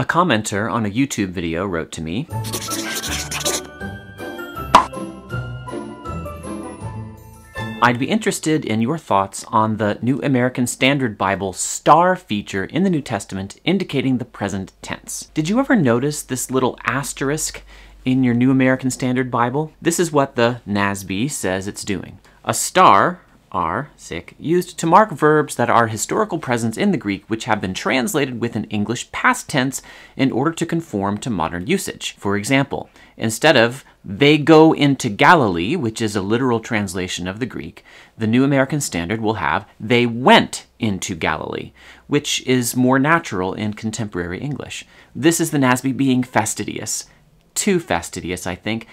A commenter on a YouTube video wrote to me, I'd be interested in your thoughts on the New American Standard Bible star feature in the New Testament indicating the present tense. Did you ever notice this little asterisk in your New American Standard Bible? This is what the NASB says it's doing. A star are, sick, used to mark verbs that are historical presents in the Greek which have been translated with an English past tense in order to conform to modern usage. For example, instead of they go into Galilee, which is a literal translation of the Greek, the New American Standard will have they went into Galilee, which is more natural in contemporary English. This is the NASB being fastidious. Too fastidious, I think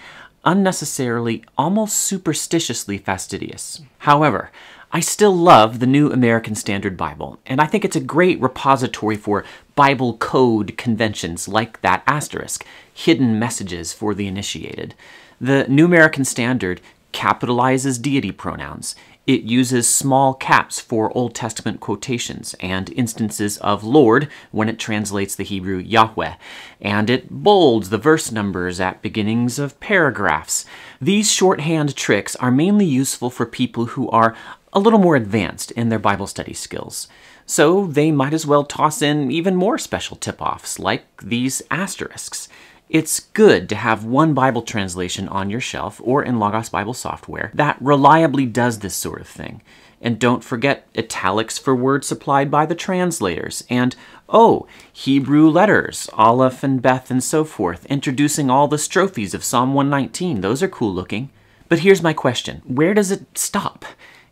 unnecessarily, almost superstitiously fastidious. However, I still love the New American Standard Bible, and I think it's a great repository for Bible code conventions like that asterisk, hidden messages for the initiated. The New American Standard capitalizes deity pronouns. It uses small caps for Old Testament quotations and instances of Lord when it translates the Hebrew Yahweh, and it bolds the verse numbers at beginnings of paragraphs. These shorthand tricks are mainly useful for people who are a little more advanced in their Bible study skills. So they might as well toss in even more special tip offs, like these asterisks. It's good to have one Bible translation on your shelf or in Logos Bible software that reliably does this sort of thing. And don't forget italics for words supplied by the translators. And, oh, Hebrew letters, Aleph and Beth and so forth, introducing all the strophes of Psalm 119. Those are cool looking. But here's my question where does it stop?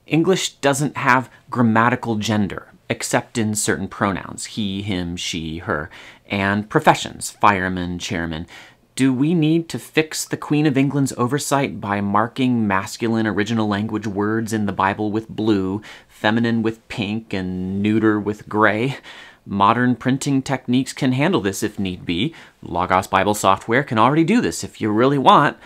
English doesn't have grammatical gender except in certain pronouns he, him, she, her, and professions fireman, chairman. Do we need to fix the Queen of England's oversight by marking masculine original language words in the Bible with blue, feminine with pink, and neuter with gray? Modern printing techniques can handle this if need be. Logos Bible software can already do this if you really want.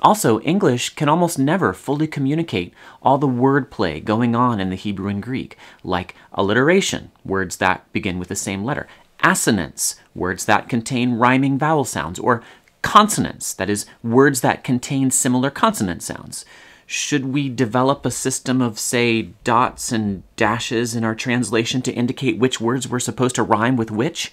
Also, English can almost never fully communicate all the wordplay going on in the Hebrew and Greek, like alliteration, words that begin with the same letter, assonance, words that contain rhyming vowel sounds, or consonance, that is, words that contain similar consonant sounds. Should we develop a system of, say, dots and dashes in our translation to indicate which words we're supposed to rhyme with which?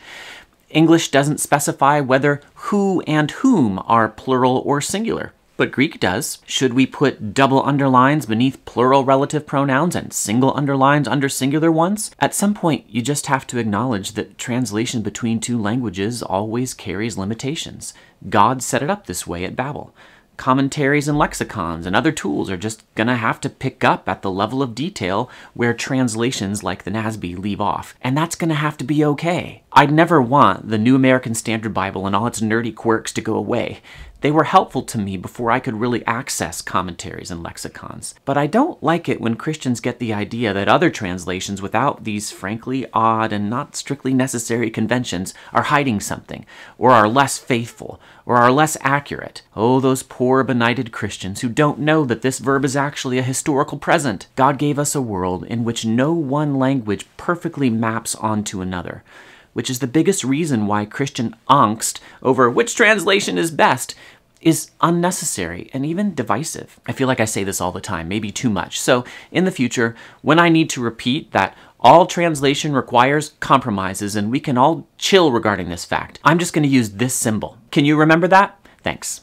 English doesn't specify whether who and whom are plural or singular but Greek does. Should we put double underlines beneath plural relative pronouns and single underlines under singular ones? At some point, you just have to acknowledge that translation between two languages always carries limitations. God set it up this way at Babel. Commentaries and lexicons and other tools are just gonna have to pick up at the level of detail where translations like the NASB leave off, and that's gonna have to be okay. I'd never want the New American Standard Bible and all its nerdy quirks to go away. They were helpful to me before I could really access commentaries and lexicons. But I don't like it when Christians get the idea that other translations without these frankly odd and not strictly necessary conventions are hiding something, or are less faithful, or are less accurate. Oh, those poor benighted Christians who don't know that this verb is actually a historical present. God gave us a world in which no one language perfectly maps onto another which is the biggest reason why Christian angst over which translation is best is unnecessary and even divisive. I feel like I say this all the time, maybe too much. So in the future, when I need to repeat that all translation requires compromises and we can all chill regarding this fact, I'm just going to use this symbol. Can you remember that? Thanks.